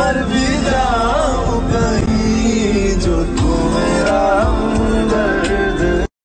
maravilha.